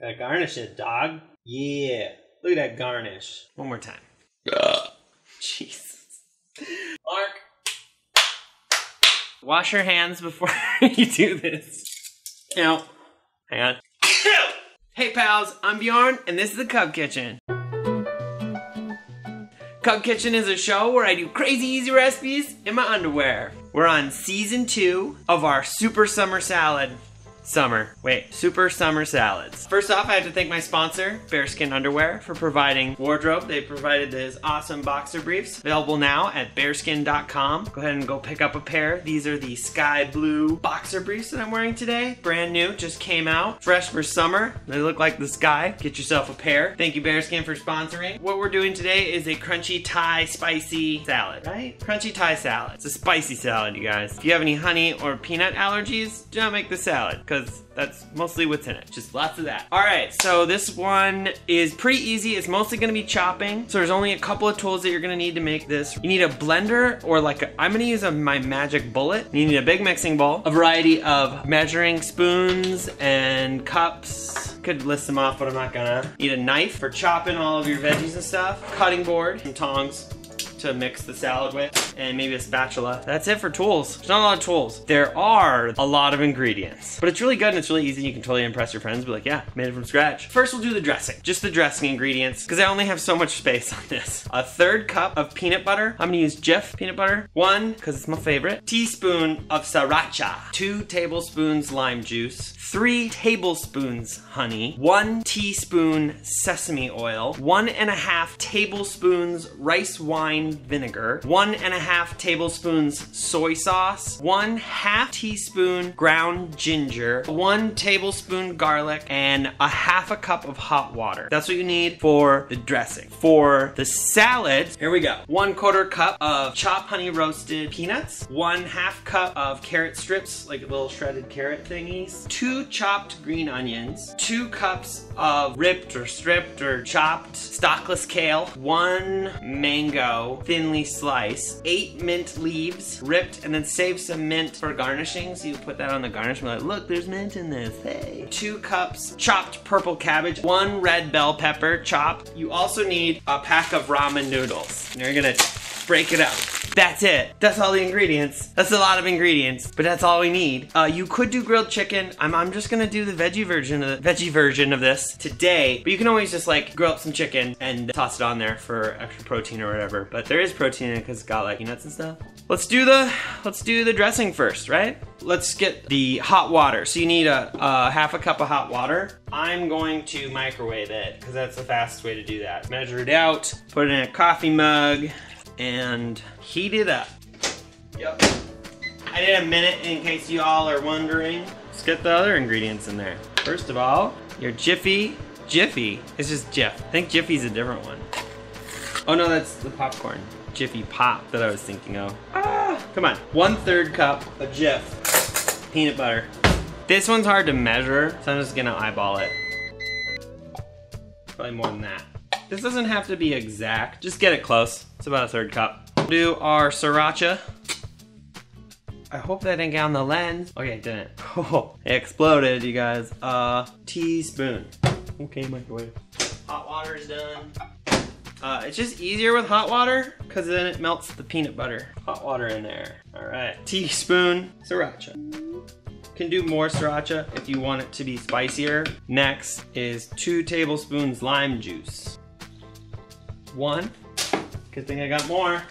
Gotta garnish it, dog. Yeah. Look at that garnish. One more time. Jesus. Mark. Wash your hands before you do this. Now, hang on. hey pals, I'm Bjorn, and this is the Cub Kitchen. Cub Kitchen is a show where I do crazy easy recipes in my underwear. We're on season two of our Super Summer Salad. Summer. Wait, Super Summer Salads. First off, I have to thank my sponsor, Bearskn Underwear, for providing wardrobe. They provided this awesome boxer briefs, available now at bearskn.com. Go ahead and go pick up a pair. These are the sky blue boxer briefs that I'm wearing today. Brand new, just came out, fresh for summer. They look like the sky. Get yourself a pair. Thank you, Bearskn, for sponsoring. What we're doing today is a crunchy Thai spicy salad, right? Crunchy Thai salad. It's a spicy salad, you guys. If you have any honey or peanut allergies, do not make the salad because that's mostly what's in it. Just lots of that. All right, so this one is pretty easy. It's mostly gonna be chopping. So there's only a couple of tools that you're gonna need to make this. You need a blender or like, i am gonna use a, my magic bullet. You need a big mixing bowl, a variety of measuring spoons and cups. Could list them off, but I'm not gonna. Need a knife for chopping all of your veggies and stuff. Cutting board, some tongs, to mix the salad with, and maybe a spatula. That's it for tools. There's not a lot of tools. There are a lot of ingredients, but it's really good and it's really easy. And you can totally impress your friends. Be like, yeah, made it from scratch. First, we'll do the dressing. Just the dressing ingredients, because I only have so much space on this. A third cup of peanut butter. I'm gonna use Jif peanut butter. One, because it's my favorite. Teaspoon of sriracha. Two tablespoons lime juice. Three tablespoons honey. One teaspoon sesame oil. One and a half tablespoons rice wine vinegar, one and a half tablespoons soy sauce, one half teaspoon ground ginger, one tablespoon garlic, and a half a cup of hot water. That's what you need for the dressing. For the salad, here we go. One quarter cup of chopped honey roasted peanuts, one half cup of carrot strips, like little shredded carrot thingies, two chopped green onions, two cups of ripped or stripped or chopped stalkless kale, one mango, thinly sliced, eight mint leaves, ripped, and then save some mint for garnishing. So you put that on the garnish and be like, look, there's mint in this, hey. Two cups chopped purple cabbage, one red bell pepper chopped. You also need a pack of ramen noodles. And you're gonna break it up. That's it. That's all the ingredients. That's a lot of ingredients, but that's all we need. Uh, you could do grilled chicken. I'm, I'm just gonna do the veggie version of the veggie version of this today, but you can always just like grill up some chicken and toss it on there for extra protein or whatever. But there is protein in it because it's got like peanuts and stuff. Let's do the let's do the dressing first, right? Let's get the hot water. So you need a, a half a cup of hot water. I'm going to microwave it because that's the fastest way to do that. Measure it out, put it in a coffee mug, and heat it up. Yep. I did a minute in case you all are wondering. Let's get the other ingredients in there. First of all, your Jiffy. Jiffy. It's just Jif. I think Jiffy's a different one. Oh no, that's the popcorn. Jiffy Pop that I was thinking of. Ah, come on. One third cup of Jif. Peanut butter. This one's hard to measure, so I'm just gonna eyeball it. Probably more than that. This doesn't have to be exact. Just get it close. It's about a third cup. Do our sriracha. I hope that didn't get on the lens. Okay, it didn't. Oh, it exploded, you guys. Uh, teaspoon. Okay, microwave. Hot water is done. Uh, it's just easier with hot water because then it melts the peanut butter. Hot water in there. All right. Teaspoon sriracha. Can do more sriracha if you want it to be spicier. Next is two tablespoons lime juice. One. Good thing I got more.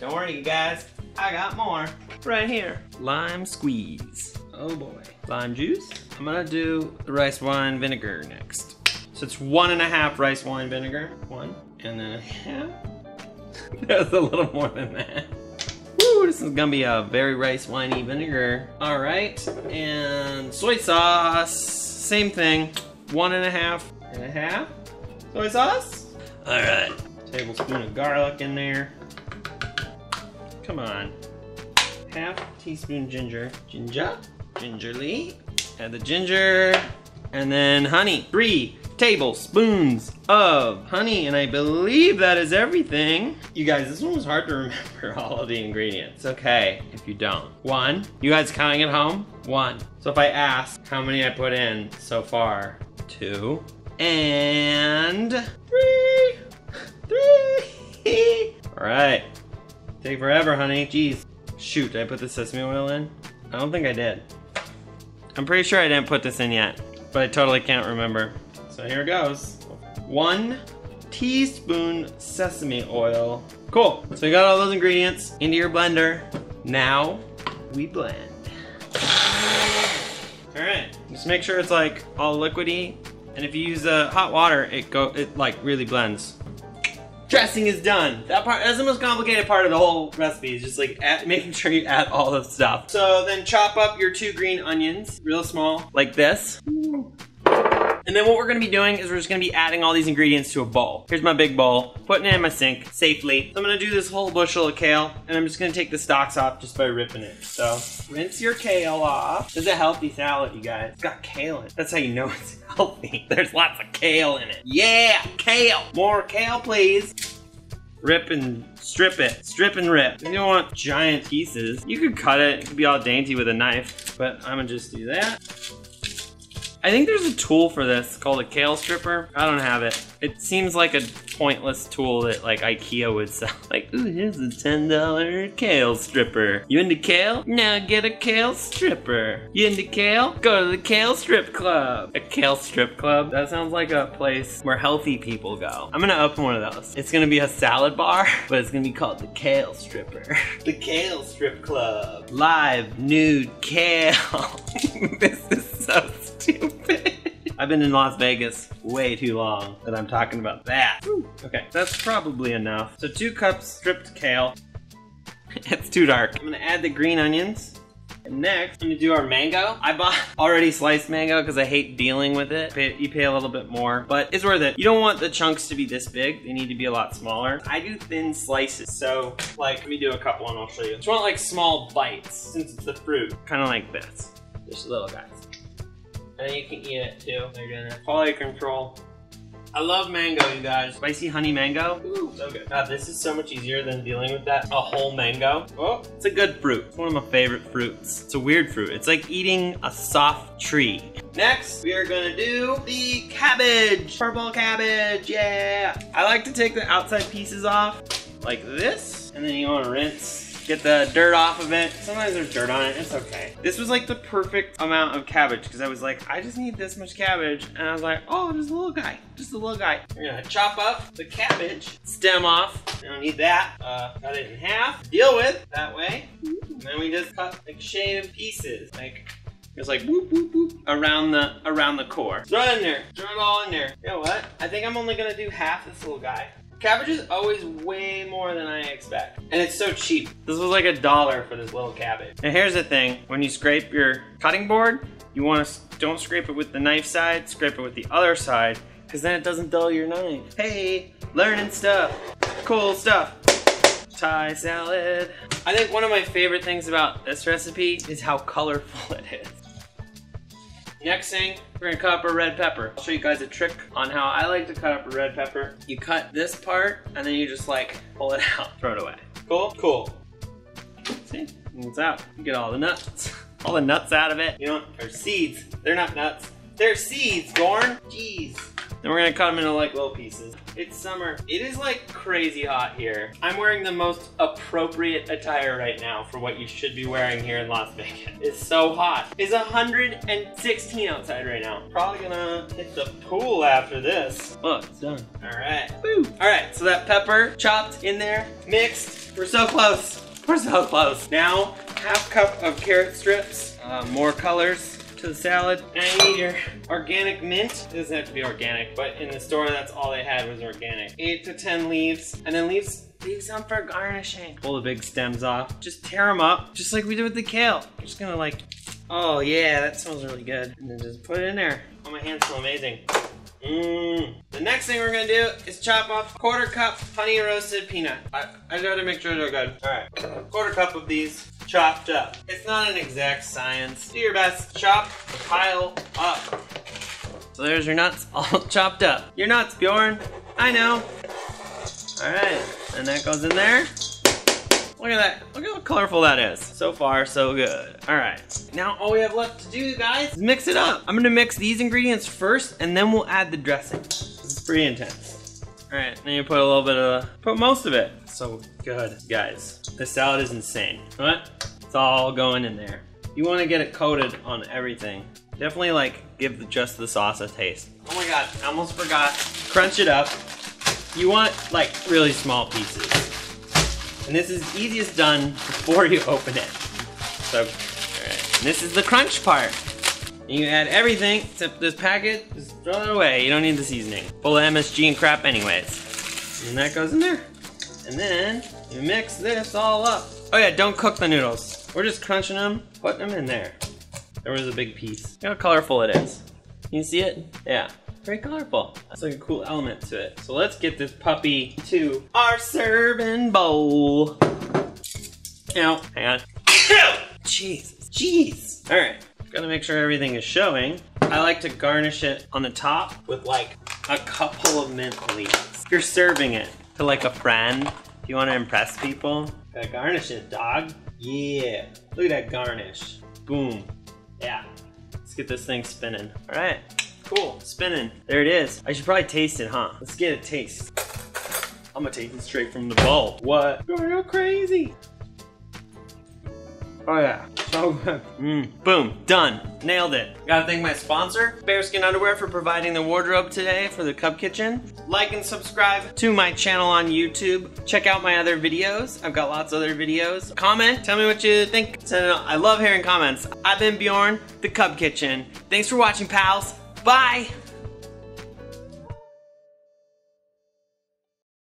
Don't worry, you guys. I got more. Right here. Lime squeeze. Oh boy. Lime juice. I'm gonna do the rice wine vinegar next. So it's one and a half rice wine vinegar. One and then a half. That's a little more than that. Woo, this is gonna be a very rice winey vinegar. All right, and soy sauce, same thing. One and a half and a half soy sauce. All right, tablespoon of garlic in there. Come on. Half teaspoon ginger. Ginger. Gingerly. Add the ginger. And then honey. Three tablespoons of honey, and I believe that is everything. You guys, this one was hard to remember all of the ingredients. Okay, if you don't. One, you guys counting at home? One. So if I ask how many I put in so far, two, and three, three. All right, take forever, honey, jeez. Shoot, did I put the sesame oil in? I don't think I did. I'm pretty sure I didn't put this in yet, but I totally can't remember. So here it goes. One teaspoon sesame oil. Cool. So you got all those ingredients into your blender. Now we blend. All right, just make sure it's like all liquidy. And if you use uh, hot water, it go it like really blends. Dressing is done. That part, that's the most complicated part of the whole recipe is just like making sure you add all the stuff. So then chop up your two green onions, real small, like this. And then what we're gonna be doing is we're just gonna be adding all these ingredients to a bowl. Here's my big bowl, putting it in my sink safely. So I'm gonna do this whole bushel of kale, and I'm just gonna take the stalks off just by ripping it. So rinse your kale off. This is a healthy salad, you guys. It's got kale in it. That's how you know it's healthy. There's lots of kale in it. Yeah, kale. More kale, please. Rip and strip it. Strip and rip. You don't want giant pieces, you could cut it. It could be all dainty with a knife, but I'm gonna just do that. I think there's a tool for this called a kale stripper. I don't have it. It seems like a pointless tool that like Ikea would sell. Like, ooh, here's a $10 kale stripper. You into kale? Now get a kale stripper. You into kale? Go to the kale strip club. A kale strip club? That sounds like a place where healthy people go. I'm gonna open one of those. It's gonna be a salad bar, but it's gonna be called the kale stripper. the kale strip club. Live nude kale. this is so stupid. I've been in Las Vegas way too long that I'm talking about that. Okay, that's probably enough. So two cups stripped kale. it's too dark. I'm gonna add the green onions. And next, I'm gonna do our mango. I bought already sliced mango because I hate dealing with it. You pay a little bit more, but it's worth it. You don't want the chunks to be this big. They need to be a lot smaller. I do thin slices. So, like, let me do a couple and I'll show you. Just want like small bites since it's the fruit. Kind of like this. Just little guys. And you can eat it too. They're doing it. Quality control. I love mango, you guys. Spicy honey mango. Ooh, so good. God, this is so much easier than dealing with that. A whole mango. Oh, it's a good fruit. It's one of my favorite fruits. It's a weird fruit. It's like eating a soft tree. Next, we are gonna do the cabbage. Purple cabbage, yeah. I like to take the outside pieces off like this. And then you wanna rinse get the dirt off of it. Sometimes there's dirt on it, it's okay. This was like the perfect amount of cabbage because I was like, I just need this much cabbage. And I was like, oh, just a little guy, just a little guy. We're gonna chop up the cabbage, stem off. I don't need that. Uh, cut it in half, deal with that way. And then we just cut like shaded pieces, like it's like whoop whoop whoop around the around the core. Throw it in there. Throw it all in there. You know what? I think I'm only gonna do half this little guy. Cabbage is always way more than I expect. And it's so cheap. This was like a dollar for this little cabbage. And here's the thing, when you scrape your cutting board, you wanna, don't scrape it with the knife side, scrape it with the other side, because then it doesn't dull your knife. Hey, learning stuff. Cool stuff. Thai salad. I think one of my favorite things about this recipe is how colorful it is. Next thing, we're gonna cut up a red pepper. I'll show you guys a trick on how I like to cut up a red pepper. You cut this part, and then you just like pull it out, throw it away. Cool? Cool. See, it's out. You get all the nuts. All the nuts out of it. You know, or seeds. They're not nuts. They're seeds, Gorn. Jeez. Then we're gonna cut them into like little pieces. It's summer. It is like crazy hot here. I'm wearing the most appropriate attire right now for what you should be wearing here in Las Vegas. It's so hot. It's 116 outside right now. Probably gonna hit the pool after this. Look, it's done. All right. Woo. All right, so that pepper chopped in there, mixed. We're so close. We're so close. Now, half cup of carrot strips, uh, more colors to the salad. And I need your organic mint. It doesn't have to be organic, but in the store, that's all they had was organic. Eight to 10 leaves, and then leaves Leave some for garnishing. Pull the big stems off. Just tear them up, just like we did with the kale. I'm just gonna like, oh yeah, that smells really good. And then just put it in there. Oh, my hands smell amazing. Mmm. The next thing we're gonna do is chop off quarter cup honey roasted peanut. I, I gotta make sure they're good. All right, quarter cup of these chopped up. It's not an exact science. Do your best. Chop pile up. So there's your nuts all chopped up. Your nuts, Bjorn. I know. All right, and that goes in there. Look at that. Look at how colorful that is. So far, so good. All right. Now all we have left to do, guys, is mix it up. I'm gonna mix these ingredients first, and then we'll add the dressing. This is pretty intense. All right, then you put a little bit of, put most of it. So good, guys. This salad is insane. What? It's all going in there. You wanna get it coated on everything. Definitely like give the, just the sauce a taste. Oh my God, I almost forgot. Crunch it up. You want like really small pieces. And this is easiest done before you open it. So. This is the crunch part. And you add everything except this packet, just throw it away. You don't need the seasoning. Full of MSG and crap anyways. And that goes in there. And then you mix this all up. Oh yeah, don't cook the noodles. We're just crunching them, putting them in there. There was a big piece. Look how colorful it is. Can you see it? Yeah. Very colorful. That's like a cool element to it. So let's get this puppy to our serving bowl. Now, hang on. Jesus, jeez. All right, gotta make sure everything is showing. I like to garnish it on the top with like a couple of mint leaves. You're serving it to like a friend, if you wanna impress people, gotta garnish it, dog. Yeah, look at that garnish. Boom. Yeah, let's get this thing spinning. All right. Cool, spinning. There it is. I should probably taste it, huh? Let's get a taste. I'm gonna taste it straight from the bowl. What? You're crazy. Oh yeah, so good. Mm. Boom, done. Nailed it. Gotta thank my sponsor, Bearskn Underwear, for providing the wardrobe today for the Cub Kitchen. Like and subscribe to my channel on YouTube. Check out my other videos. I've got lots of other videos. Comment, tell me what you think. I love hearing comments. I've been Bjorn, the Cub Kitchen. Thanks for watching, pals. Bye!